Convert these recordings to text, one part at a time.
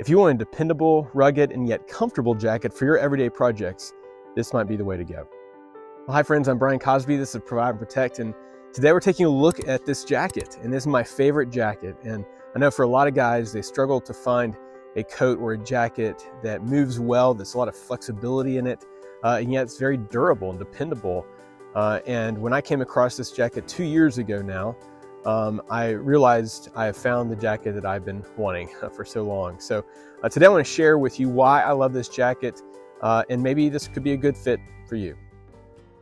If you want a dependable, rugged, and yet comfortable jacket for your everyday projects, this might be the way to go. Well, hi friends, I'm Brian Cosby. This is Provide and Protect, and today we're taking a look at this jacket, and this is my favorite jacket. And I know for a lot of guys, they struggle to find a coat or a jacket that moves well, there's a lot of flexibility in it, uh, and yet it's very durable and dependable. Uh, and when I came across this jacket two years ago now, um, I realized I have found the jacket that I've been wanting for so long. So uh, today I want to share with you why I love this jacket uh, and maybe this could be a good fit for you.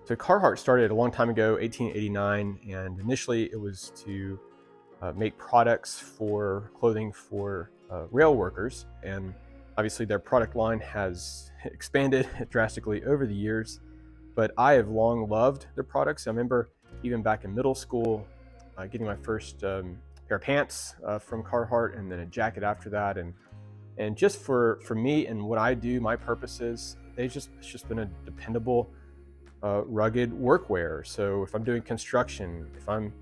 So Carhartt started a long time ago, 1889, and initially it was to uh, make products for clothing for uh, rail workers. And obviously their product line has expanded drastically over the years, but I have long loved their products. I remember even back in middle school, uh, getting my first um, pair of pants uh, from Carhartt and then a jacket after that. And, and just for, for me and what I do, my purposes, they just, it's just been a dependable, uh, rugged workwear. So if I'm doing construction, if I'm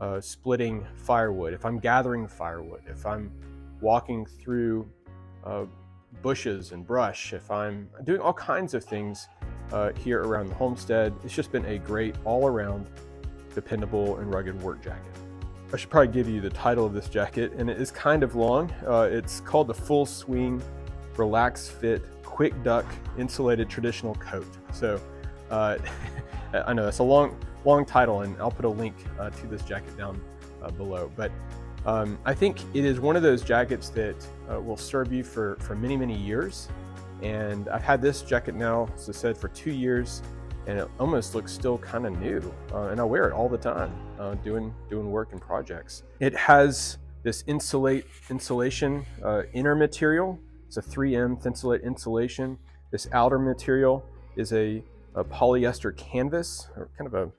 uh, splitting firewood, if I'm gathering firewood, if I'm walking through uh, bushes and brush, if I'm doing all kinds of things uh, here around the homestead, it's just been a great all around dependable and rugged work jacket. I should probably give you the title of this jacket, and it is kind of long. Uh, it's called the Full Swing Relax Fit Quick Duck Insulated Traditional Coat. So uh, I know that's a long, long title, and I'll put a link uh, to this jacket down uh, below. But um, I think it is one of those jackets that uh, will serve you for, for many, many years. And I've had this jacket now, as I said, for two years and it almost looks still kind of new. Uh, and I wear it all the time, uh, doing doing work and projects. It has this insulate insulation uh, inner material. It's a 3M Thinsulate insulation. This outer material is a, a polyester canvas, or kind of a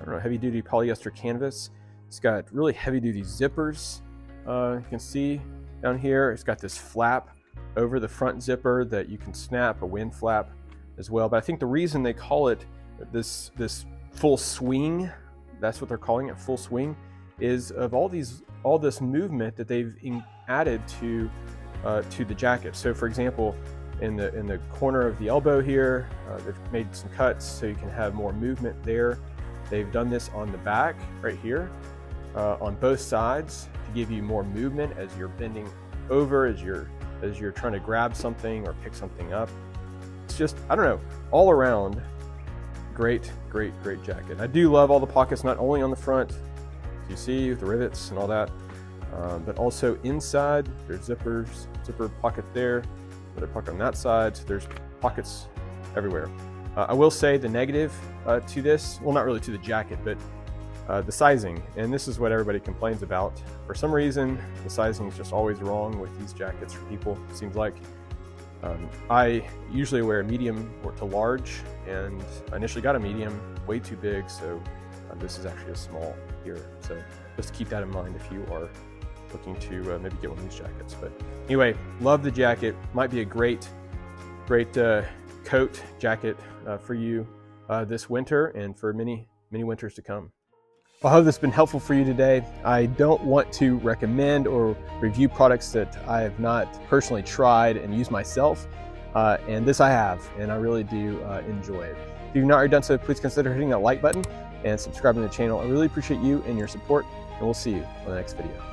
I don't know heavy duty polyester canvas. It's got really heavy duty zippers. Uh, you can see down here. It's got this flap over the front zipper that you can snap, a wind flap as well. But I think the reason they call it this this full swing, that's what they're calling it, full swing, is of all these all this movement that they've added to uh, to the jacket. So, for example, in the in the corner of the elbow here, uh, they've made some cuts so you can have more movement there. They've done this on the back right here, uh, on both sides to give you more movement as you're bending over, as you're as you're trying to grab something or pick something up just, I don't know, all around, great, great, great jacket. I do love all the pockets, not only on the front, you see with the rivets and all that, um, but also inside, there's zippers, zipper pocket there, another pocket on that side, so there's pockets everywhere. Uh, I will say the negative uh, to this, well, not really to the jacket, but uh, the sizing, and this is what everybody complains about. For some reason, the sizing is just always wrong with these jackets for people, seems like. Um, I usually wear a medium or to large, and I initially got a medium, way too big, so uh, this is actually a small here. So just keep that in mind if you are looking to uh, maybe get one of these jackets. But anyway, love the jacket. Might be a great, great uh, coat jacket uh, for you uh, this winter and for many, many winters to come. I hope this has been helpful for you today. I don't want to recommend or review products that I have not personally tried and used myself, uh, and this I have, and I really do uh, enjoy it. If you've not already done so, please consider hitting that like button and subscribing to the channel. I really appreciate you and your support, and we'll see you on the next video.